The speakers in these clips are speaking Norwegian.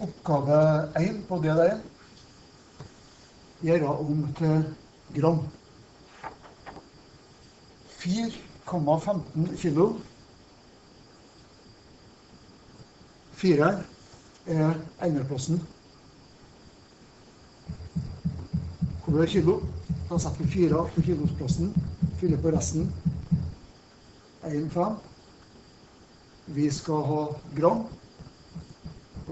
Oppgave 1 på D1 gjøre om til gram. 4,15 kilo. Fire er egnerplassen. Kommer det kilo, da setter vi fire på kilosplassen. Fyller på resten. 1,5. Vi skal ha gram.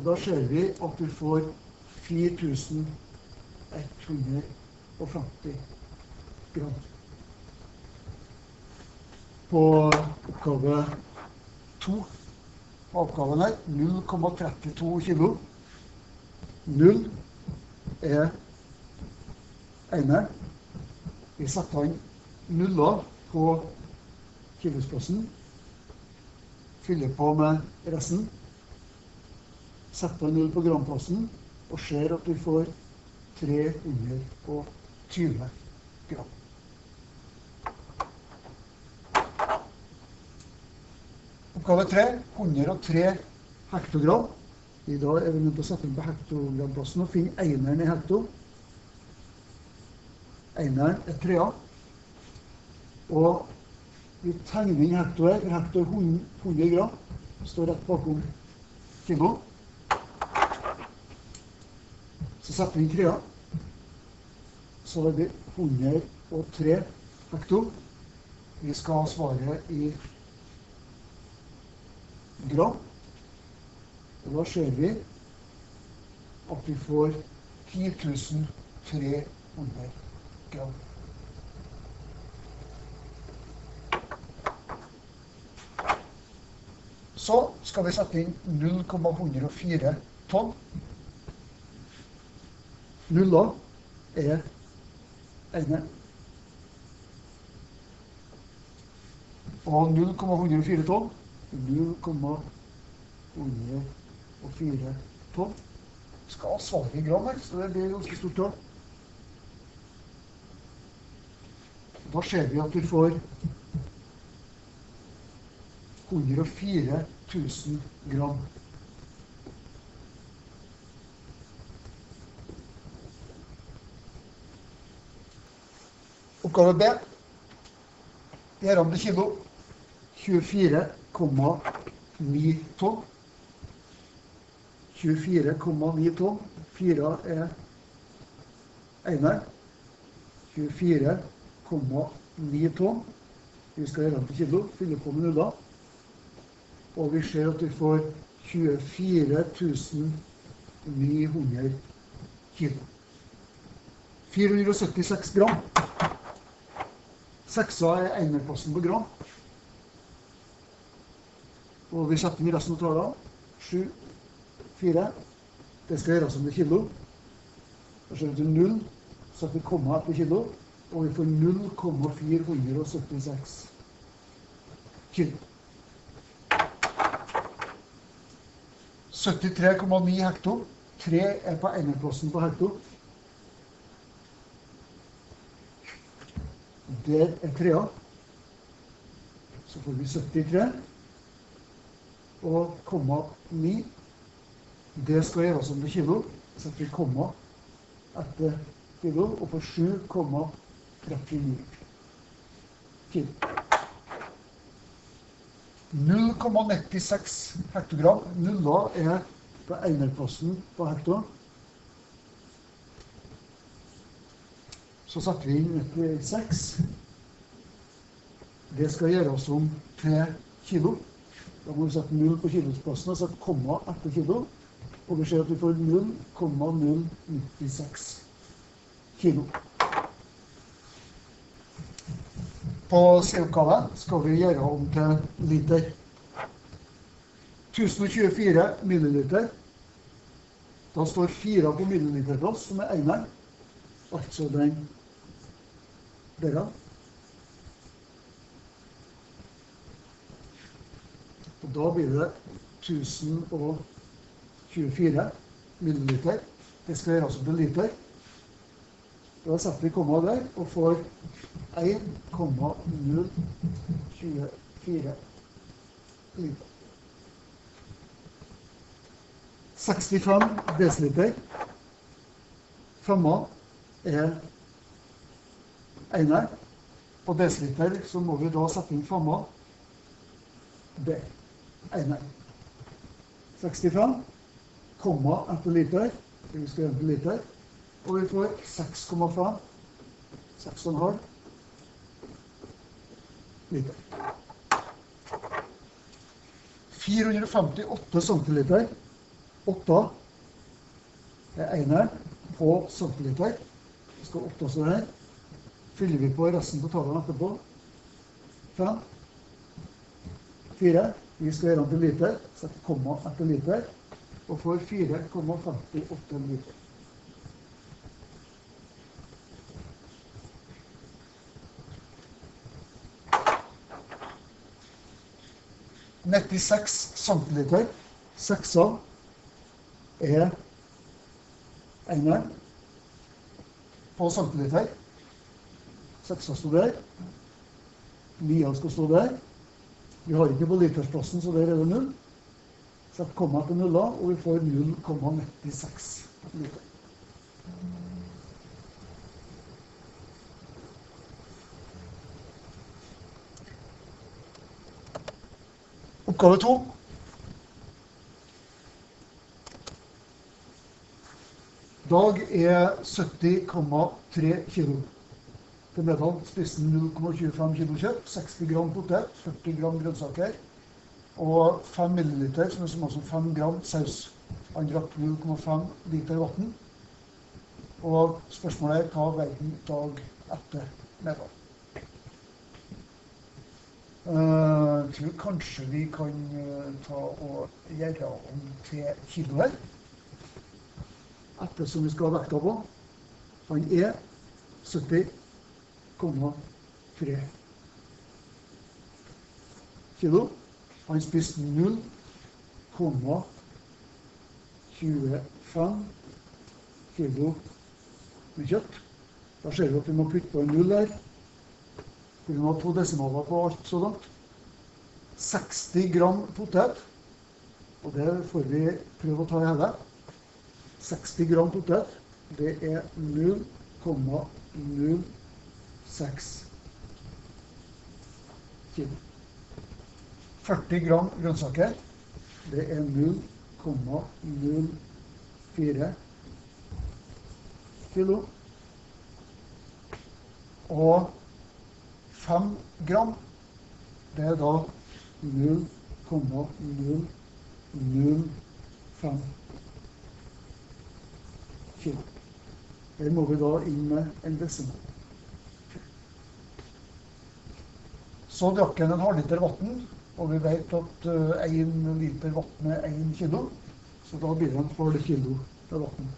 Og da ser vi at du får 4150 gram. På oppgave 2 oppgaven her 0,32 kilo. 0 er ene. Vi setter inn nuller på kilosplassen. Fyller på med resten. Setter null på gramplassen og ser at du får 320 gram. Oppgave 3 103 hektogram. I dag er vi nødt til å sette inn på hektogramplassen og finne eineren i hekto. Eineren er trea. Og vi tegner inn hektoet, for hekto er 100 gram. Står rett bakom kilo. Så setter vi inn trea. Så det blir 103 hekto. Vi skal ha svaret i gram. Og da ser vi at vi får 10.300 gram. Så skal vi sette inn 0,104 tonn. Nuller er ene. Og 0,104 tonn 0,104 tonn. Skal svare i gram her, så det blir ganske stort tall. Da ser vi at vi får 104 000 gram. Oppgave B. Til kilo. 24,9 tonn. 24,9 tonn. 4 er einer. 24,9 tonn. Vi skal gjøre den til kilo. Fylle på med nuller. Og vi ser at vi får 24 900 kilo. 476 gram. Seksa er einerplassen på Gran. Og vi setter inn resten av tallene. 7, 4. Det skal gjøres som til kilo. Da ser vi til 0, setter vi komma etter kilo. Og vi får 0,476 kilo. 73,9 hekto. 3 er på enerplassen på hekto. Der er trea. Så får vi 73 og komma 9. Det skal gjøres om til kilo. Så setter vi komma etter kilo, og får 7,39 kilo. 0,96 hektogram. Nulla er på einerplassen på hekto. Så setter vi inn 96. Det skal gjøres om til kilo. Da må vi sette null på kilosplassen og sette komma etter kilo. Og vi ser at vi får 0,096 kilo. På C-oppgave skal vi gjøre om til liter. 1024 milliliter. Da står 4 på milliliterplass, som er eneren. Altså den der. Og da blir det 1024 milliliter. Det skal gjøres om til liter. Da setter vi komma der og får 1,024 liter. 65 desiliter. Femma er eneren. På desiliter så må vi da sette inn. Det er eneren. 65 komma etter liter. Vi skal gjøre til liter. Og vi får 6,5 6,5 liter. 458 centiliter. 8 er eneren på centiliter. Det skal 8 stå her. Fyller vi på resten på tallene etterpå. 5. 4. Vi skal gjøre den til liter. Sette komma etter liter. Og får 4,58 liter. 96 centiliter. Seksa er engelen på centiliter. Seksa sto der. Nia skal stå der. Vi har ikke på litersplassen, så der er det null. Sett komma til nulla, og vi får 0,96 liter. Oppgave to. Dag er 70,3 kg. Til middag spiste han 0,25 kg kjøtt, 60 gram potet, 40 gram grønnsaker og 5 ml, som er så mye som 5 gram saus. Han drakk 0,5 liter vann. Og spørsmålet er hva verden dag etter middag? Uh, jeg tror kanskje vi kan uh, ta og gjøre om til kiloer. Ettersom vi skal ha vekta på. Han er 70,3 kilo. Han spiste 0,25 kilo med kjøtt. Da ser vi at vi må putte på en null der. Vi må ha to desimaler på alt så langt. 60 gram potet. Og det får vi prøve å ta i hele. 60 gram potet, det er 0,06 kilo. 40 gram grønnsaker, det er 0,04 kilo. Og 5 gram, det er da 0,005 kilo. Her må vi da inn med en desimal. Så drakk han en halvliter vann, og vi vet at én uh, liter vann er 1 kilo. Så da blir det en halv kilo til vann.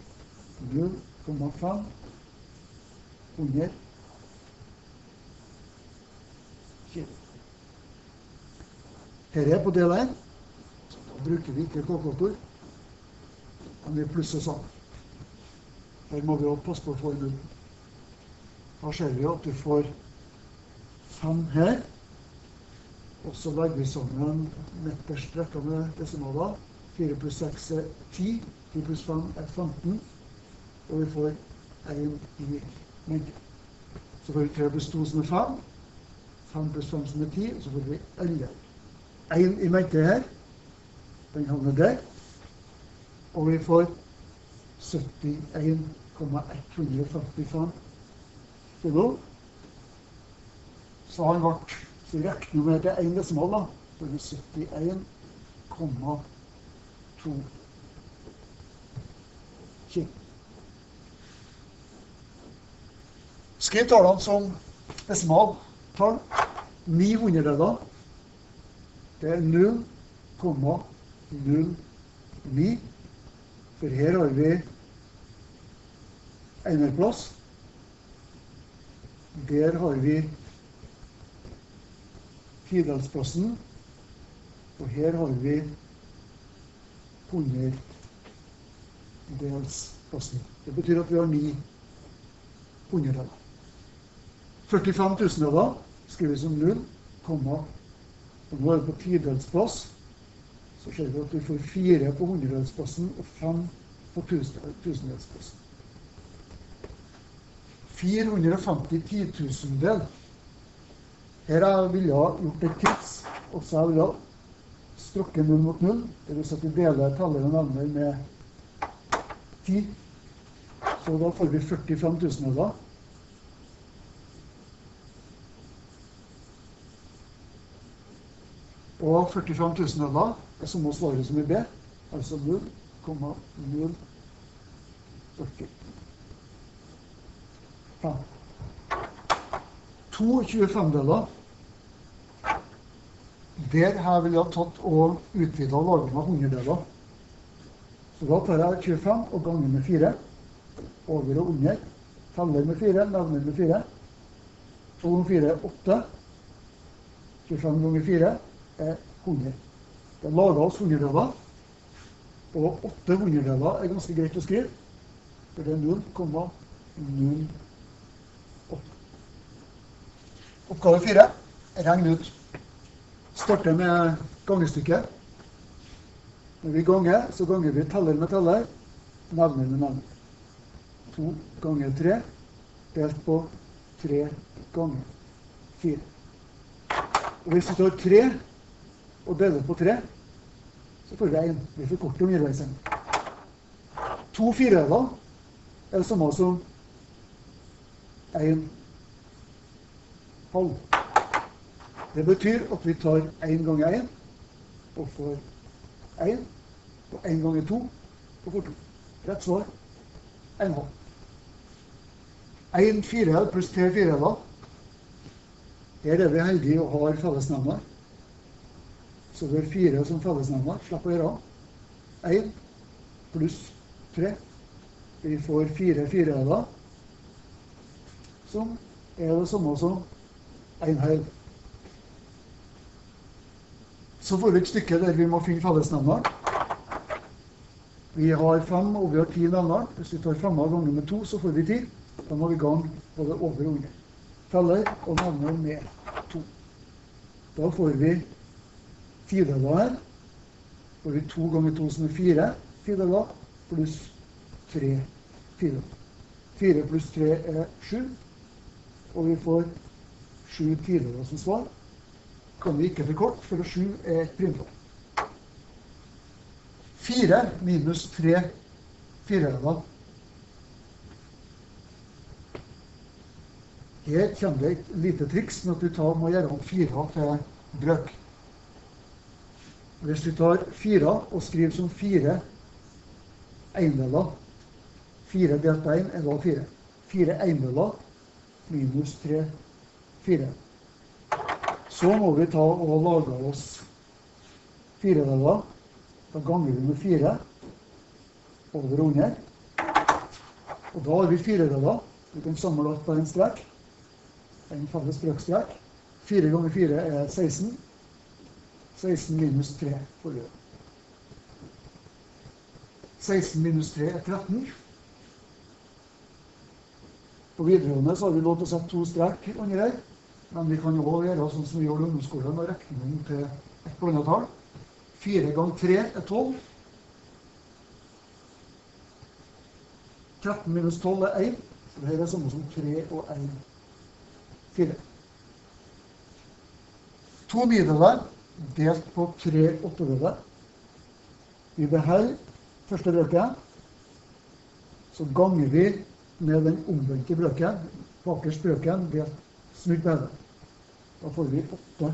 0,5 under kilo. Her er på del 1. Da bruker vi ikke kalkulator, men vi plusser sammen. Her må vi også passe på formelen. Da ser vi at du får 5 her. Og så legger sammen midterst rekka med desimaler. 4 pluss 6 er 10. 10 pluss 5 er 15. Og vi får 1 i mengde. Så får vi 3 pluss 2 som er 5. 5 pluss 5 som er 10. Og så får vi 11. 1 i mengde her. Den havner der. Og vi får 71,155 kilo. Så han ble så regner med til én desimal, da. Så er 71,2 kilo. Skriv tallene som desimaltall. 900 deler. Det er 0,09. For her har vi enerplass. Der har vi tidelsplassen. Og her har vi hundredelsplassen. Det betyr at vi har ni hundredeler. 45 tusendeler skriver vi som null, komma. Og nå er det på tidelsplass. så ser vi at vi får fire på hundredelsplassen og fem på tusendelsplassen. tusendelsposten. 450 titusendel. Her jeg ha gjort et krets. Også jeg ville ha strukket null mot null. si sånn at vi deler tallet og navnet med ti. Så da får vi 45 000 tusendeler. Og 45 000 tusendeler er samme svaret som i B, altså 0,040. 22 femdeler. Der her ville jeg tatt og utvida og laga meg hundredeler. Så da tar jeg 25 og ganger med 4. Over og under. Teller med 4, nevner med 4. 2 ganger 4 er 8. 25 ganger 4 er 100. Det er laga oss hundredeler. Og åtte hundredeler er ganske greit å skrive, for det er 0,0. Oppgave 4. Regn ut. Starter med gangestykket. Når vi ganger, så ganger vi teller med teller, nevner med navn. To ganger tre delt på tre ganger fire. Og hvis vi tar tre og deler på tre, så får vi én. Vi forkorter middelveisen. To firedeler er det samme som en halv. Det betyr at vi tar én ganger én og får én. Og én ganger to og får to. Rett svar én halv. Én firehjel pluss tre firehjeler. Her er vi heldige og har fellesnevner. Så det er fire som fellesnevner. Slipp å gjøre. Én pluss tre. Vi får fire firehjeler, som er det samme som heil. Så får vi et stykke der vi må finne fellesnevneren. Vi har fem og vi har ti nevnere. Hvis vi tar fem ganger med to, så får vi ti. Da må vi gange både over og under. Feller og nevner med to. Da får vi tideler her. får vi to ganger to som er fire tideler, pluss tre tideler. Fire pluss tre er sju. Og vi får sju tideler som svar. Kan vi ikke forkorte, for sju er et primtall. Fire minus tre firedeler. Her kommer det et lite triks med at du tar, må gjøre om fire til brøk. Hvis du tar fire og skriver som fire eiendeler Fire delt på én er da fire. Fire eiendeler minus tre fire. Så må vi ta og lage oss firedeler. Da ganger vi med fire over og under. Og da har vi firedeler. Vi kan samle alt på strek. En felles brøkstrek. Fire ganger fire er 16. 16 minus 3 får vi. 16 minus 3 er 13. På videregående så har vi lov til å sette to strek under her. Men vi kan også gjøre sånn som vi gjorde i ungdomsskolen, og regne inn til et blandet tall. Fire ganger tre er tolv. 13 minus 12 er 1. Så dette er samme som 3 og 1. 4. To nideler delt på tre åttedeler. Vi beholder første brøken. Så ganger vi med den omvendte brøken, bakerst brøken, delt snudd på hodet. Da får vi åtte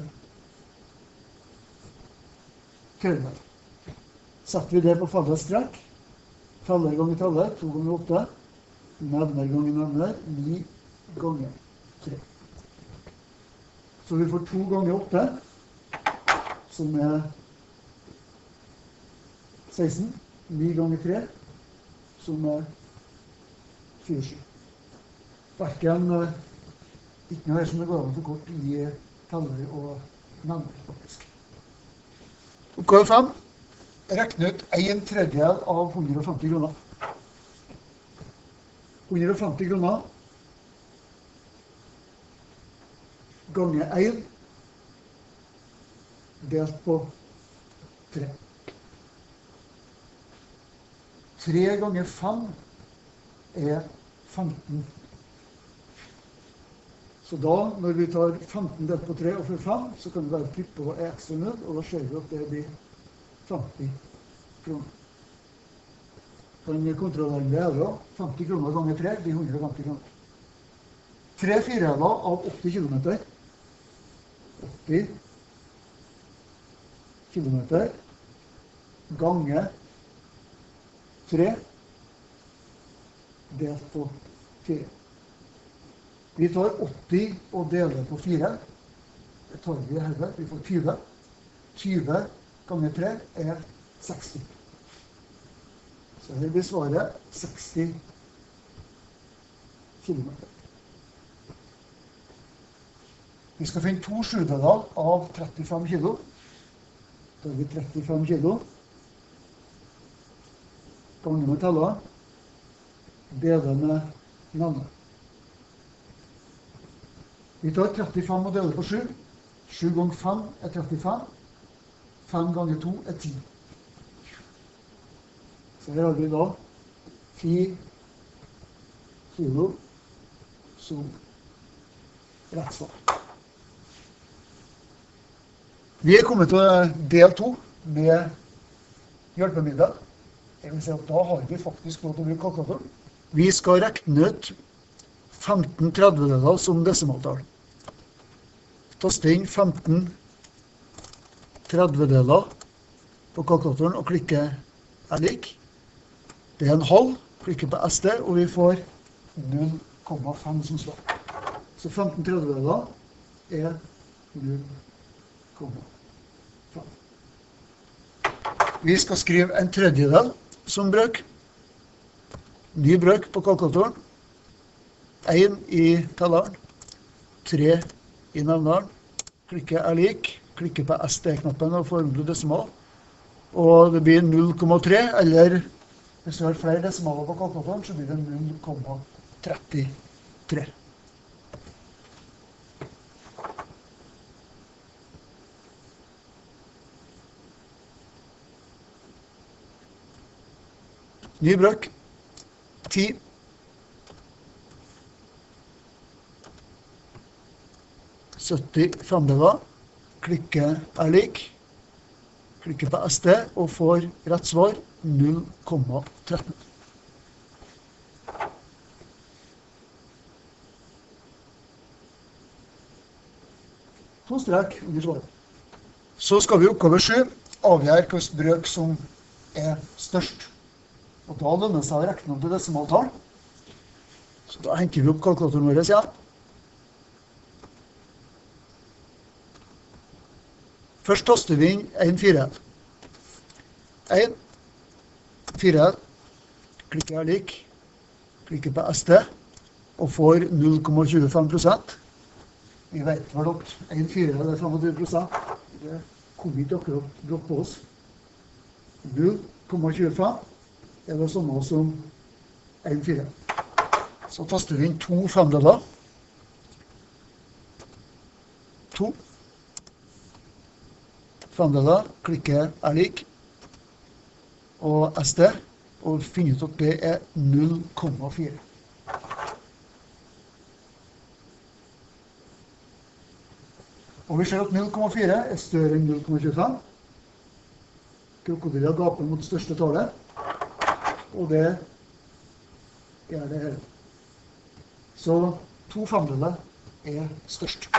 tredjedeler. Setter vi det på felles strekk, teller ganger teller, to ganger åtte, nevner ganger nevner, ni ganger tre. Så vi får to ganger åtte, som er 16. Ni ganger tre, som er 27. Verken eh, ikke noe som det går an for kort i teller og nevner, faktisk. Oppgave fem. Rekne ut en tredjedel av 150 kroner. 150 kroner ganger 1 delt på 3. 3 ganger 5 er 15. Så da, når vi tar 15 delt på 3 og får 5, så kan vi bare trykke på ekstra nød, og da ser vi at det blir 50 kroner. Den kontrollerende er her 50 kroner ganger 3 blir 150 kroner. Tre firehæler av 80 km. 80 km ganger 3 delt på 4. Vi tar 80 og deler på 4. Det tar vi herved. Vi får 20. 20 ganger 3 er 60. Så her blir svaret 60 km. Vi skal finne to sjuendedeler av 35 kg. Da har vi 35 kg. Ganger med teller. Deler med navnet. Vi tar 35 og deler på 7. 7 ganger 5 er 35. 5 ganger 2 er 10. Så her har vi da 10 kilo som rettsvar. Vi er kommet til del to med hjelpemiddel. Jeg vil si at Da har vi faktisk lov til å bruke kalkulatoren. Vi skal regne ut 15 tredjedeler som desimaltall. Taste inn 15 tredjedeler på kalkulatoren og klikke er lik. Det er en halv. Klikker på SD, og vi får 0,5 som svar. Så 15 tredjedeler er 0,5. Vi skal skrive en tredjedel som brøk. Ny brøk på kalkulatoren. Én i telleren, tre i nevneren. Klikker er lik. Klikker på SD-knappen og forandrer desimal. Og det blir 0,3, eller hvis du har flere desimaler på kalkulatoren, så blir det 0,33. Ny brøk. 10. Sytti framover. Klikker er lik. Klikker på SD og får rett svar 0,13. To strek under svaret. Så skal vi i oppgave sju avgjøre hvilket brøk som er størst. Og da lønner det seg å regne om til desimaltall. Så da henker vi opp kalkulatoren vår igjen. Først taster vi inn en firehjul. En firehjul. Klikker jeg lik. Klikker på SD og får 0,25% Vi vet hva at en firehjul er 25 Det kom ikke akkurat brått på oss. 0,25 er det samme som en firehjul. Så taster vi inn to femdeler. To femdeler. Klikker er lik. Og SD. Og finner ut at det er 0,4. Og vi ser at 0,4 er større enn 0,25. Krokodilla gaper mot det største tallet. Og det er det her. Så to femdeler er størst.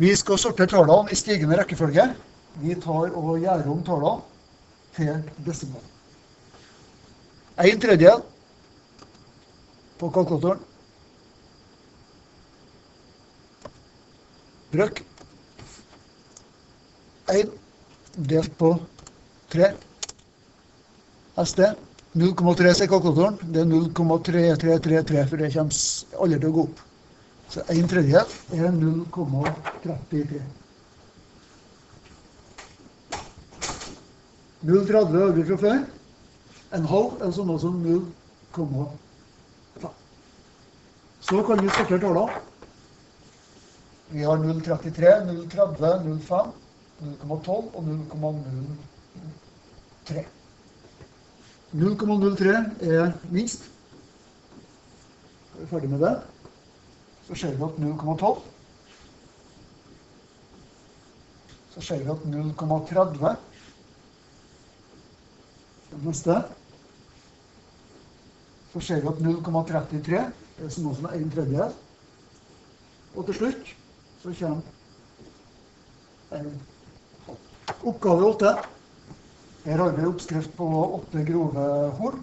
Vi skal sortere tallene i stigende rekkefølge. Vi tar og gjør om tallene til desimal. En tredjedel på kalkulatoren. Brøk. 1 delt på 3. SD. 0,3 sier kalkulatoren. Det er 0,3333, for det kommer aldri til å gå opp. Så en tredjedel er 0,33. 0,30 øvrig fra før. En halv er sånn som 0,5. Så kan vi sortere tallene. Vi har 0,33, 0,30, 0,5, 0,12 og 0,03. 0,03 er minst. Er vi ferdig med det? Så ser vi at 0,12 Så ser vi at 0,30 Den neste. Så ser vi at 0,33 er det samme er en tredjedel. Og til slutt så kommer en Oppgave åtte. Her har vi oppskrift på åtte grove horn.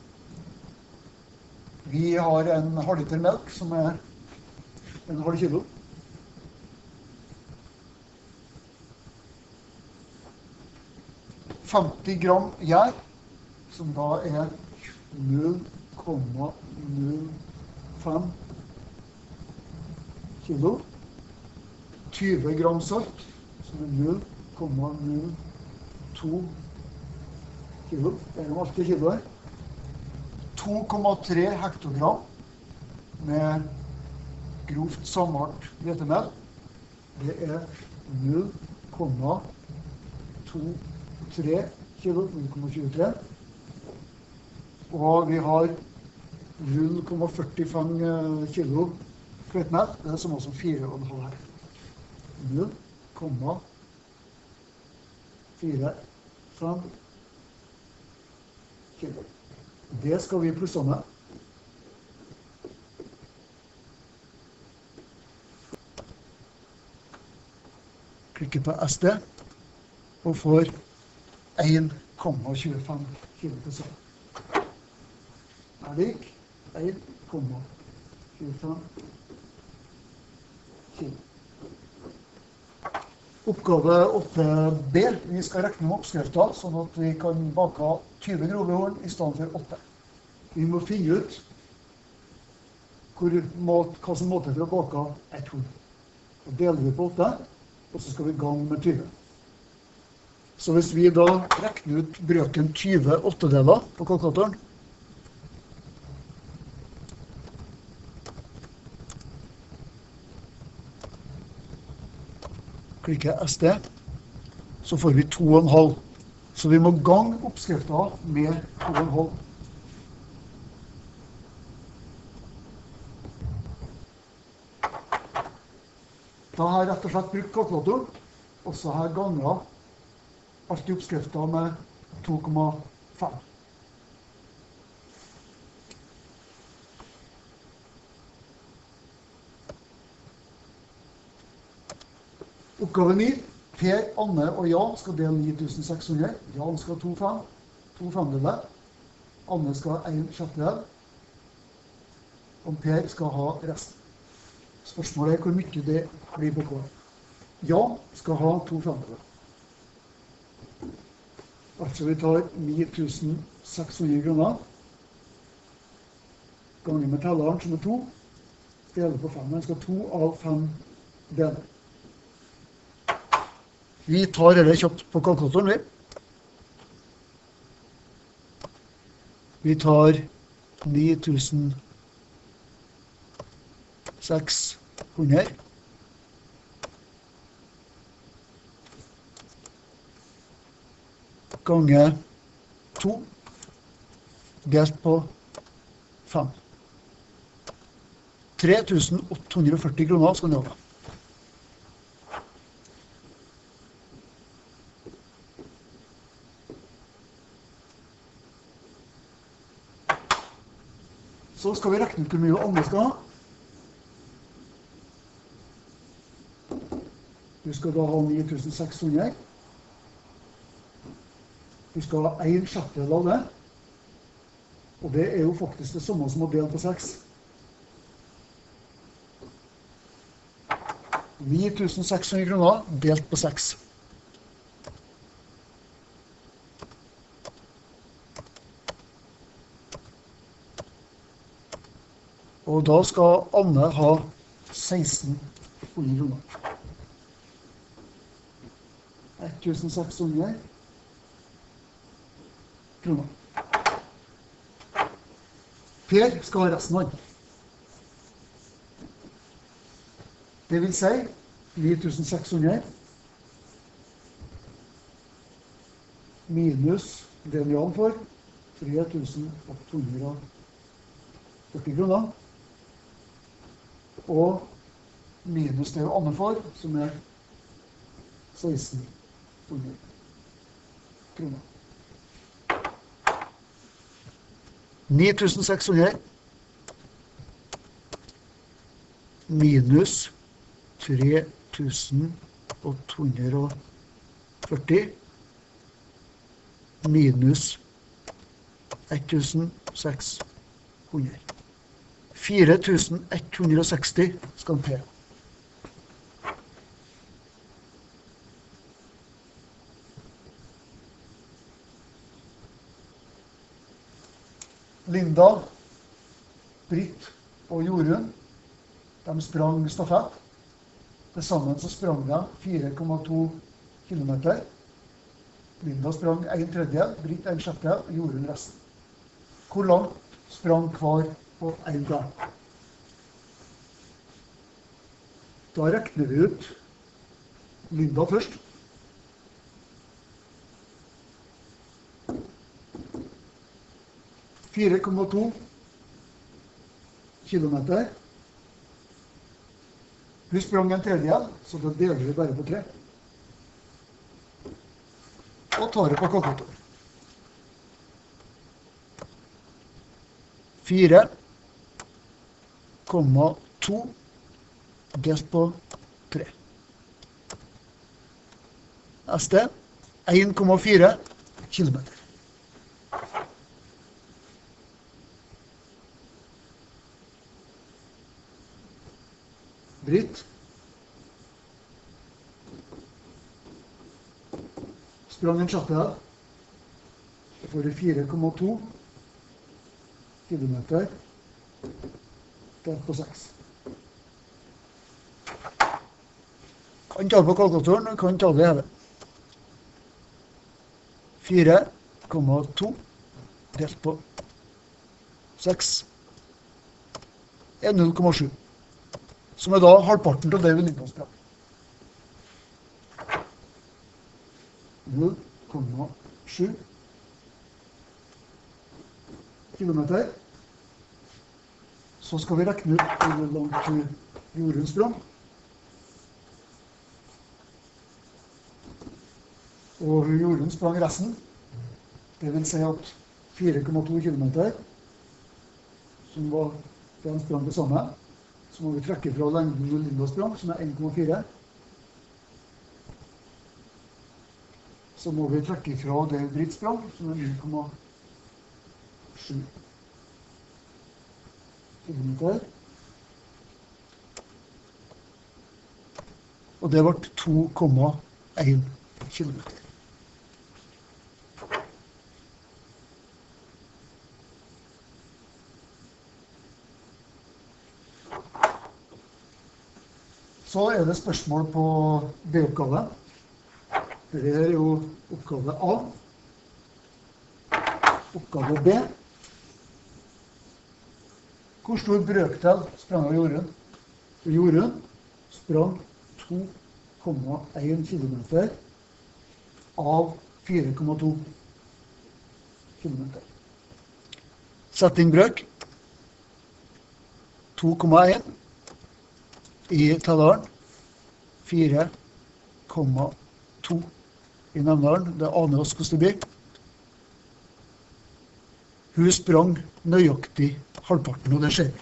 Vi har en halvliter melk som er en halv kilo. Femti gram gjær, som da er 0,05 kilo. 20 gram salt, som er 0,02 kilo. Det er jo alltid kilo her. 2,3 hektogram med grovt sammalt hvetemel. Det er 0,23 kilo. 0,23. Og vi har 0,45 kilo hvetemel. Det er samme som 4,5 her. 0,45 kilo. Det skal vi plusse med. Klikker på SD og får 1,25 kilo. Er lik 1,25 kilo. Oppgave 8b. Vi skal regne med oppskrifta, sånn at vi kan bake 20 grove horn i stedet for 8. Vi må finne ut hvor, hva som må til å bake ett horn. Så deler vi på 8, og så skal vi gange med 20. Så hvis vi da regner ut brøken 20 åttedeler på kalkulatoren klikker SD, så får vi 2,5. Så vi må gange oppskrifta med 2,5. Da har jeg rett og slett brukt kalkulatoren, og så har jeg ganga alt i oppskrifta med 2,5. Oppgave 9. Per, Anne og Jan skal dele 9600. Jan skal ha to, fem, to femdeler. Anne skal ha en sjettedel. Og Per skal ha resten. Spørsmålet er hvor mye det blir på hver. Ja skal ha to femdeler. Altså vi tar 9600 kroner. Ganger med telleren, som er to. Deler på fem. Den skal ha to av fem deler. Vi tar dette kjapt på kalkulatoren, vi. Vi tar 9600 ganger 2 delt på 5. 3840 kroner skal det ha. Så skal vi regne ut hvor mye Anne skal ha. Du skal da ha 9600. Du skal ha en sjettedel av det. Og det er jo faktisk det samme som å dele på seks. 9600 kroner delt på seks. Og da skal Anne ha 1600 kroner. 1600 kroner. Per skal ha resten av den. Det vil si 9600 minus det Jan får, 3840 kroner. Og minus det Anne får, som er 1600 kroner. 9600 minus 3240 minus 1600. 4160 skal han til. Linda, Britt og Jorunn de sprang stafett. Til sammen så sprang de 4,2 km. Linda sprang en tredjedel, Britt en sjette og Jorunn resten. Hvor langt sprang hver på én dag? Da regner vi ut Linda først. Fire komma to kilometer. Hun sprang en tredjedel, så da deler vi bare på tre. Og tar det på kalkulator. Fire komma to delt på tre. Neste 1,4 kilometer. Britt. Sprang en sjattedel. Så får du 4,2 kilometer delt på 6. Kan ta det på kalkulatoren, kan ta det i hodet. 4,2 delt på 6 er 0,7 som er da halvparten av det vedlikeholdskrav. 0,7 kilometer. Så skal vi regne ut hvor langt jorden sprang. Og jorden sprang resten. Det vil si at 4,2 km, som var det han sprang det samme, så må vi trekke fra lengden av Linda sprang, som er 1,4. Så må vi trekke fra det Britt som er 9,7 km. Og det ble 2,1 km. Så er det spørsmål på B-oppgave. Dette er jo oppgave A. Oppgave B. Hvor stor brøkdel sprang av Jorunn? Jorunn sprang 2,1 km av 4,2 km. Sett inn brøk. 2,1 i Tadalen. 4,2 i Namdalen. Det aner oss hvordan det blir. Hun sprang nøyaktig halvparten, og det ser vi.